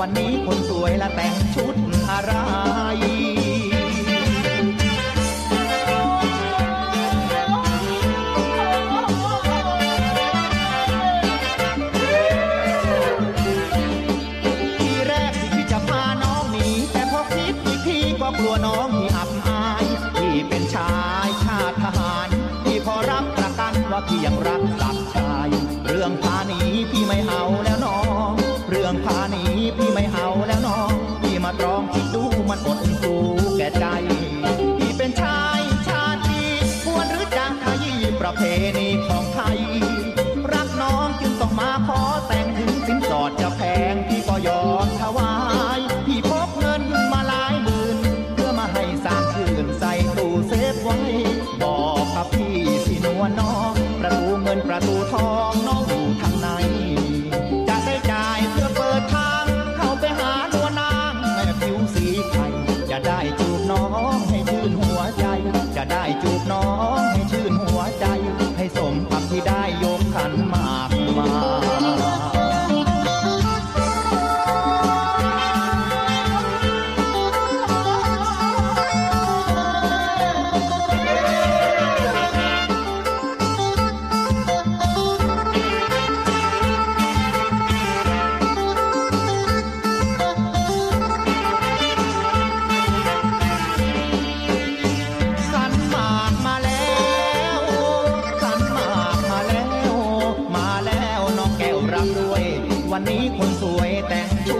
วันนี้คนสวยละแต่งชุดอะไรทีแรกพี่จะพาน้องหนีแต่พอคิดอีกทีก็กลัวน้องมีอับอายพี่เป็นชายชาติทหารพี่ขอรับประกันว่าพี่ยังรัก ประเพณีขอ นนี้คนสวยแต่งชุด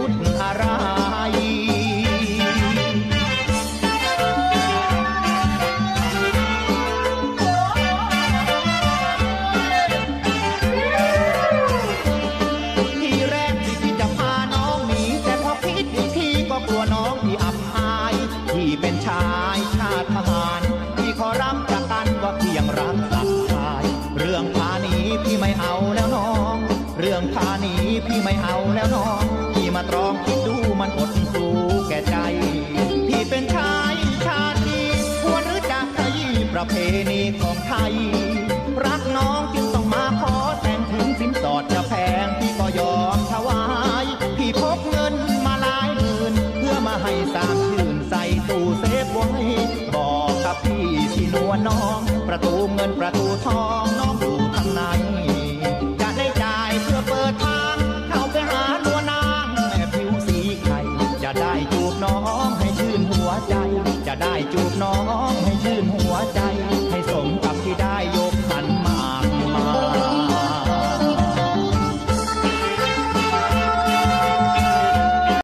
พี่ไม่เอาแล้วน้องพี่มาตรองคิดดูมันอดสูแก่ใจ พี่เป็นชายชาติ ควรหรือจะขยี้ประเพณีของไทย รักน้องจึงต้องมาขอแต่งถึงสินสอดจะแพงพี่ก็ยอมถวาย พี่พกเงินมาหลายหมื่นเพื่อมาให้สางชื่นใส่ตู้เซฟไว้บอกกับพี่ที่นวลน้อง ประตูเงินประตูทอง